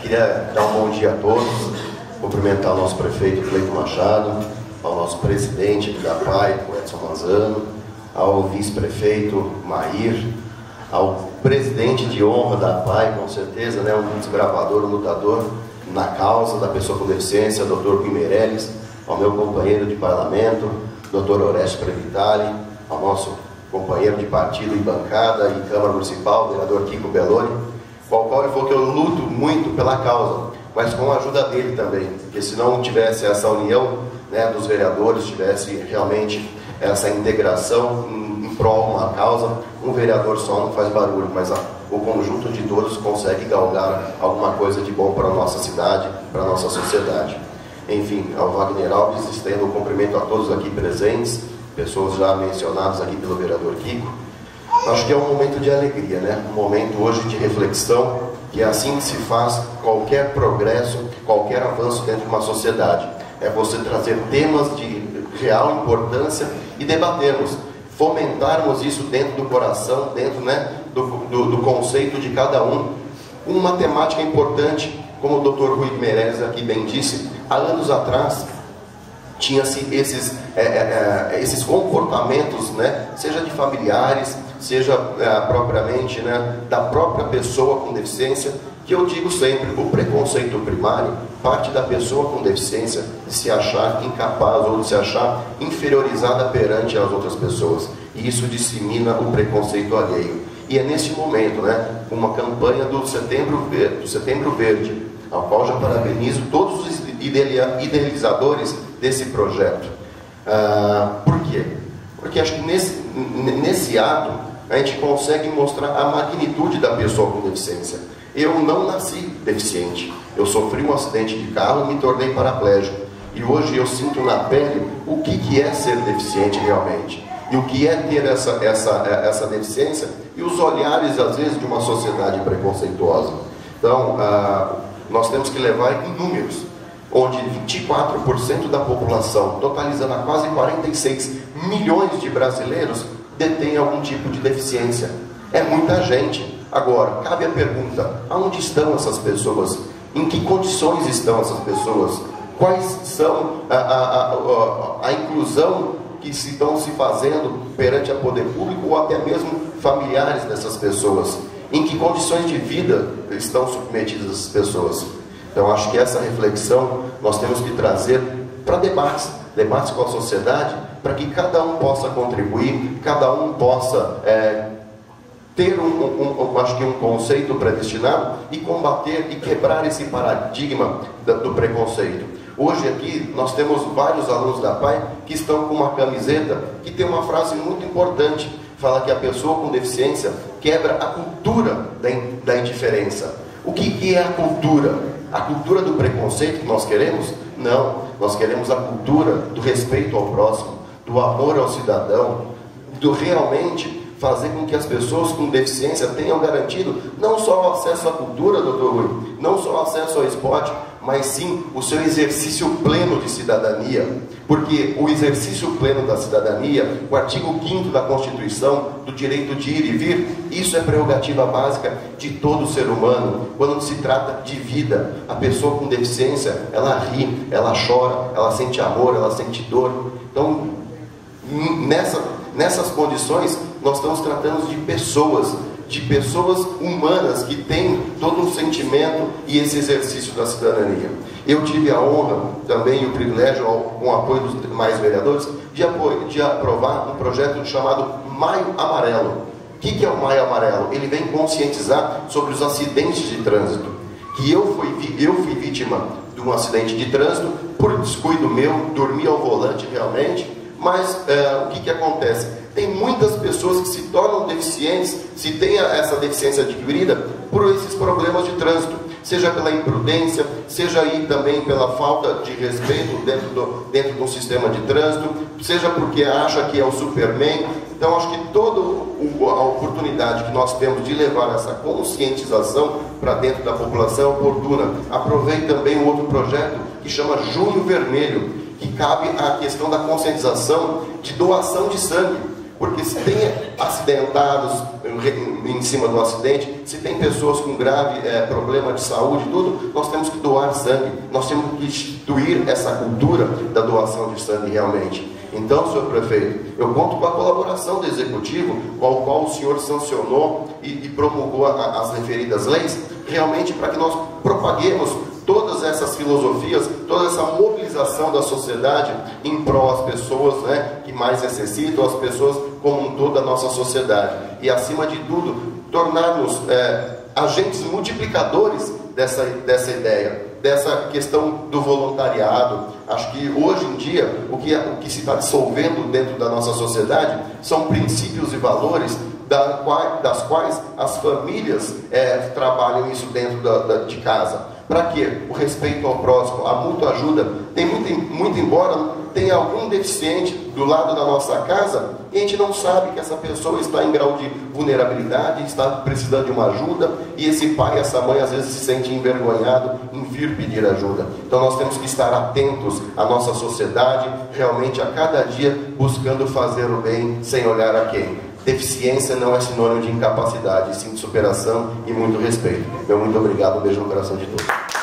Queria dar um bom dia a todos, cumprimentar o nosso prefeito Cleiton Machado, ao nosso presidente da PAI, o Edson Manzano, ao vice-prefeito Mair, ao presidente de honra da PAI, com certeza, né, um desbravador, um lutador na causa da pessoa com deficiência, doutor Gui Meirelles, ao meu companheiro de parlamento, doutor Orestes Previtali, ao nosso companheiro de partido e bancada e Câmara Municipal, vereador Kiko Belloni, qual qual ele falou que eu luto muito pela causa, mas com a ajuda dele também, porque se não tivesse essa união né, dos vereadores, tivesse realmente essa integração em, em prol de uma causa, um vereador só não faz barulho, mas a, o conjunto de todos consegue galgar alguma coisa de bom para a nossa cidade, para a nossa sociedade. Enfim, ao Wagner Alves, estendo o cumprimento a todos aqui presentes, pessoas já mencionadas aqui pelo vereador Kiko. Acho que é um momento de alegria, né? Um momento hoje de reflexão, que é assim que se faz qualquer progresso, qualquer avanço dentro de uma sociedade. É você trazer temas de real importância e debatermos, fomentarmos isso dentro do coração, dentro né, do, do, do conceito de cada um. Uma temática importante, como o Dr. Rui Meirelles aqui bem disse, há anos atrás tinha-se esses, é, é, é, esses comportamentos, né, seja de familiares, seja é, propriamente né, da própria pessoa com deficiência, que eu digo sempre, o preconceito primário parte da pessoa com deficiência de se achar incapaz ou de se achar inferiorizada perante as outras pessoas. E isso dissemina o preconceito alheio. E é nesse momento, né, uma campanha do Setembro Verde, do Setembro Verde ao qual já parabenizo todos os idealizadores desse projeto. Ah, por quê? Porque acho que nesse, nesse ato a gente consegue mostrar a magnitude da pessoa com deficiência. Eu não nasci deficiente. Eu sofri um acidente de carro e me tornei paraplégico. E hoje eu sinto na pele o que, que é ser deficiente realmente. E o que é ter essa, essa, essa deficiência e os olhares, às vezes, de uma sociedade preconceituosa. Então, ah, nós temos que levar em números, onde 24% da população, totalizando a quase 46 milhões de brasileiros, detém algum tipo de deficiência. É muita gente. Agora, cabe a pergunta: aonde estão essas pessoas? Em que condições estão essas pessoas? Quais são a, a, a, a inclusão que se estão se fazendo perante a poder público ou até mesmo familiares dessas pessoas? em que condições de vida estão submetidas essas pessoas. Então, acho que essa reflexão nós temos que trazer para debates, debates com a sociedade, para que cada um possa contribuir, cada um possa é, ter um, um, um, acho que um conceito predestinado e combater e quebrar esse paradigma do preconceito. Hoje aqui nós temos vários alunos da PAI que estão com uma camiseta que tem uma frase muito importante fala que a pessoa com deficiência quebra a cultura da, da indiferença. O que, que é a cultura? A cultura do preconceito que nós queremos? Não, nós queremos a cultura do respeito ao próximo, do amor ao cidadão, do realmente fazer com que as pessoas com deficiência tenham garantido não só o acesso à cultura, doutor Rui, não só o acesso ao esporte, mas sim o seu exercício pleno de cidadania. Porque o exercício pleno da cidadania, o artigo 5 da Constituição, do direito de ir e vir, isso é prerrogativa básica de todo ser humano. Quando se trata de vida, a pessoa com deficiência, ela ri, ela chora, ela sente amor, ela sente dor. Então, nessa, nessas condições, nós estamos tratando de pessoas de pessoas humanas que têm todo um sentimento e esse exercício da cidadania. Eu tive a honra também e o privilégio, com o apoio dos demais vereadores, de, apoio, de aprovar um projeto chamado Maio Amarelo. O que, que é o Maio Amarelo? Ele vem conscientizar sobre os acidentes de trânsito. Que eu fui, eu fui vítima de um acidente de trânsito por descuido meu, dormi ao volante realmente, mas é, o que, que acontece? Tem muitas pessoas que se tornam deficientes, se tem essa deficiência adquirida, por esses problemas de trânsito, seja pela imprudência, seja aí também pela falta de respeito dentro do, dentro do sistema de trânsito, seja porque acha que é o Superman. Então, acho que toda a oportunidade que nós temos de levar essa conscientização para dentro da população é oportuna. Aproveite também um outro projeto que chama Junho Vermelho, que cabe a questão da conscientização de doação de sangue. Porque se tem acidentados, em cima do acidente, se tem pessoas com grave é, problema de saúde, tudo, nós temos que doar sangue, nós temos que instituir essa cultura da doação de sangue realmente. Então, senhor prefeito, eu conto com a colaboração do executivo, com o qual o senhor sancionou e, e promulgou a, as referidas leis, realmente para que nós propaguemos todas essas filosofias, toda essa mobilização da sociedade em prol das pessoas né, que mais necessitam, as pessoas como um todo da nossa sociedade. E acima de tudo, tornarmos é, agentes multiplicadores dessa, dessa ideia, dessa questão do voluntariado. Acho que hoje em dia o que, o que se está dissolvendo dentro da nossa sociedade são princípios e valores da, das quais as famílias é, trabalham isso dentro da, da, de casa. Para quê? O respeito ao próximo, a mútua ajuda. Tem muito, muito embora tenha algum deficiente do lado da nossa casa e a gente não sabe que essa pessoa está em grau de vulnerabilidade, está precisando de uma ajuda e esse pai, essa mãe às vezes se sente envergonhado em vir pedir ajuda. Então nós temos que estar atentos à nossa sociedade, realmente a cada dia buscando fazer o bem sem olhar a quem. Deficiência não é sinônimo de incapacidade, sim de superação e muito respeito. Meu muito obrigado, um beijo no coração de todos.